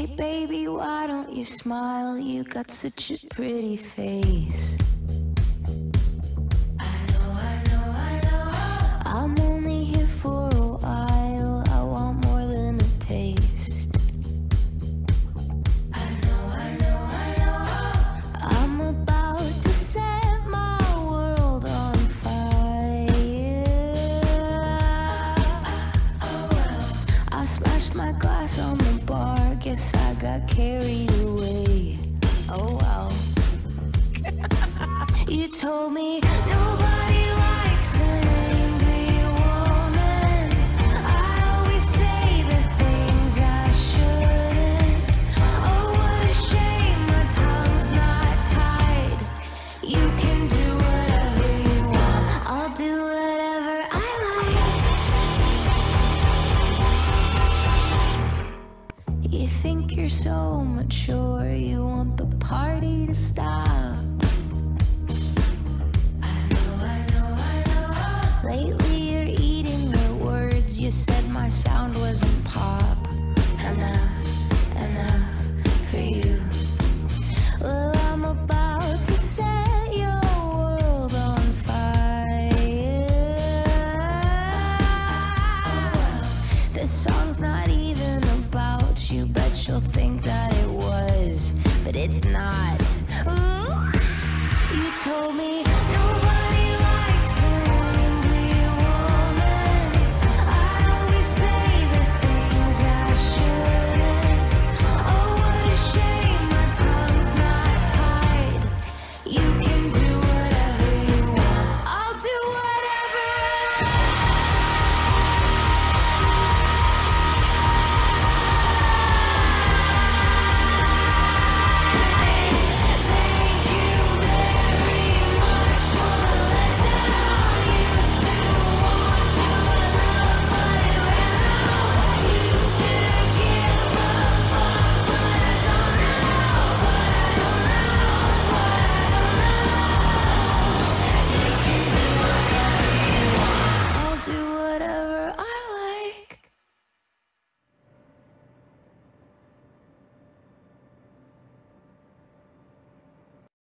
Hey baby, why don't you smile? You got such a pretty face. Carried away. Oh wow. you told me nobody you're so mature, you want the party to stop. I know, I know, I know. Lately you're eating your words. You said my sound wasn't pop. Enough, enough for you. Well, I'm about to set your world on fire. This song's not it's not. Ooh, you told me nobody.